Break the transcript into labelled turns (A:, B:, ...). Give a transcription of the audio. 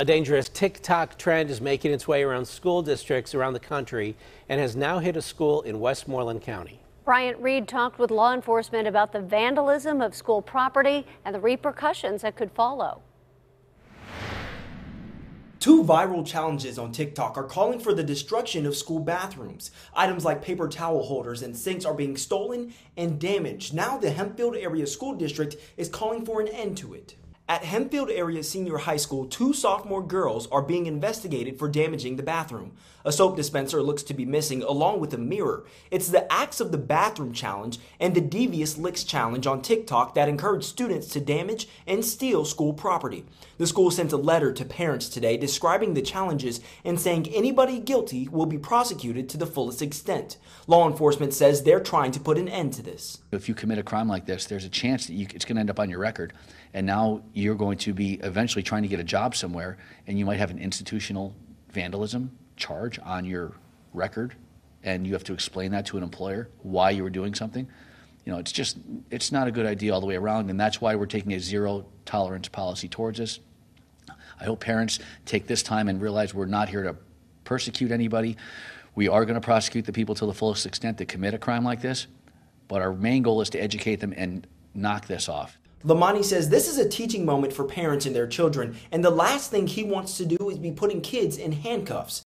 A: A dangerous TikTok trend is making its way around school districts around the country and has now hit a school in Westmoreland County.
B: Bryant Reed talked with law enforcement about the vandalism of school property and the repercussions that could follow.
C: Two viral challenges on TikTok are calling for the destruction of school bathrooms. Items like paper towel holders and sinks are being stolen and damaged. Now the Hempfield Area School District is calling for an end to it. At Hempfield Area Senior High School, two sophomore girls are being investigated for damaging the bathroom. A soap dispenser looks to be missing, along with a mirror. It's the Acts of the Bathroom Challenge and the Devious Licks Challenge on TikTok that encourage students to damage and steal school property. The school sent a letter to parents today describing the challenges and saying anybody guilty will be prosecuted to the fullest extent. Law enforcement says they're trying to put an end to this.
D: If you commit a crime like this, there's a chance that you, it's going to end up on your record. And now you're going to be eventually trying to get a job somewhere, and you might have an institutional vandalism charge on your record, and you have to explain that to an employer why you were doing something. You know, it's just it's not a good idea all the way around, and that's why we're taking a zero tolerance policy towards this. I hope parents take this time and realize we're not here to persecute anybody. We are going to prosecute the people to the fullest extent that commit a crime like this, but our main goal is to educate them and knock this off.
C: Lamani says this is a teaching moment for parents and their children, and the last thing he wants to do is be putting kids in handcuffs.